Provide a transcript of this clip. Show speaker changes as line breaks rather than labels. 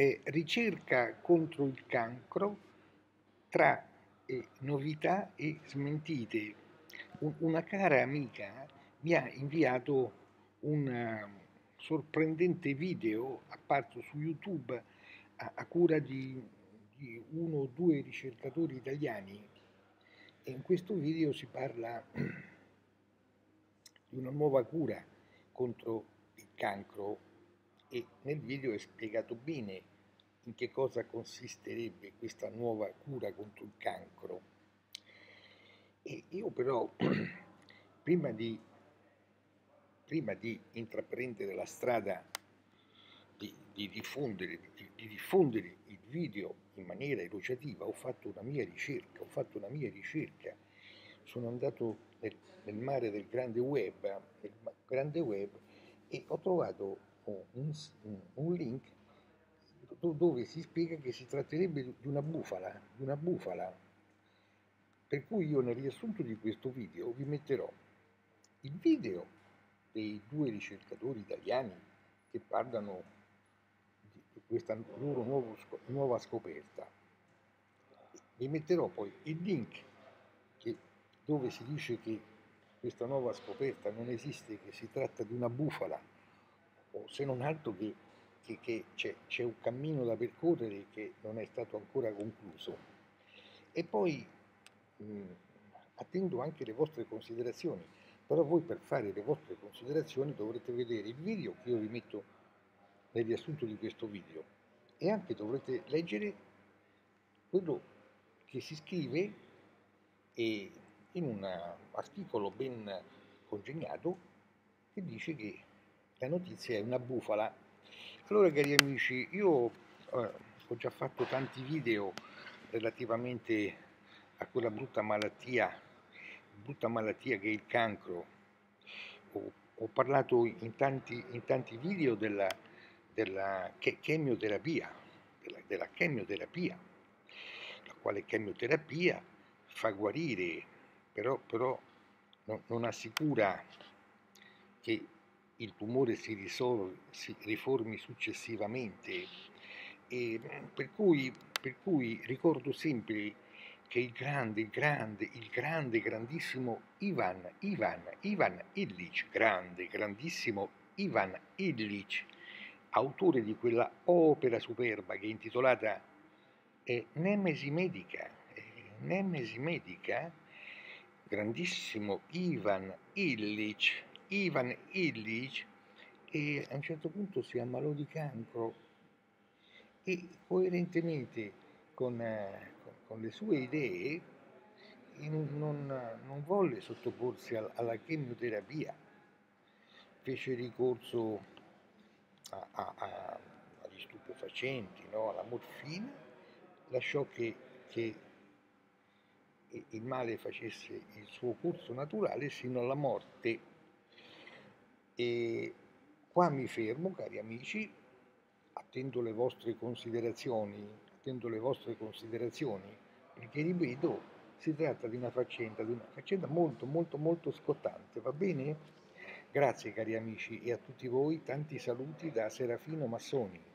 eh, ricerca contro il cancro tra eh, novità e smentite. Un, una cara amica mi ha inviato un uh, sorprendente video apparso su YouTube a, a cura di, di uno o due ricercatori italiani e in questo video si parla di una nuova cura contro il cancro e nel video è spiegato bene in che cosa consisterebbe questa nuova cura contro il cancro. E io però, prima di, prima di intraprendere la strada di, di, diffondere, di, di diffondere il video in maniera elogiativa, ho fatto una mia ricerca, ho fatto una mia ricerca, sono andato nel, nel mare del grande web, nel grande web e ho trovato un, un link dove si spiega che si tratterebbe di una bufala, di una bufala. Per cui io nel riassunto di questo video vi metterò il video dei due ricercatori italiani che parlano di questa loro nuovo, nuova scoperta. Vi metterò poi il link che, dove si dice che questa nuova scoperta non esiste, che si tratta di una bufala o se non altro che, che, che c'è, c'è, un cammino da percorrere che non è stato ancora concluso. E poi mh, attendo anche le vostre considerazioni, però voi per fare le vostre considerazioni dovrete vedere il video che io vi metto nel riassunto di questo video e anche dovrete leggere quello che si scrive in un articolo ben congegnato che dice che la notizia è una bufala. Allora cari amici, io eh, ho già fatto tanti video relativamente a quella brutta malattia, brutta malattia che è il cancro. Ho, ho parlato in tanti, in tanti, video della, della chemioterapia, della, della chemioterapia, la quale chemioterapia fa guarire, però, però non, non assicura che il tumore si, risolve, si riformi successivamente. E per, cui, per cui ricordo sempre che il grande, il grande, il grande, grandissimo Ivan, Ivan, Ivan Illich, grande, grandissimo Ivan Illich, autore di quella opera superba che è intitolata eh, Nemesi Medica, eh, Nemesi Medica, grandissimo Ivan Illich, Ivan Illich e a un certo punto si ammalò di cancro e coerentemente con, eh, con le sue idee non, non volle sottoporsi alla chemioterapia, fece ricorso a, a, a, agli stupefacenti, no? alla morfina, lasciò che, che il male facesse il suo corso naturale sino alla morte e qua mi fermo, cari amici, attendo le vostre considerazioni, attendo le vostre considerazioni, perché ripeto, si tratta di una faccenda, di una faccenda molto molto molto scottante, va bene? Grazie cari amici e a tutti voi tanti saluti da Serafino Massoni.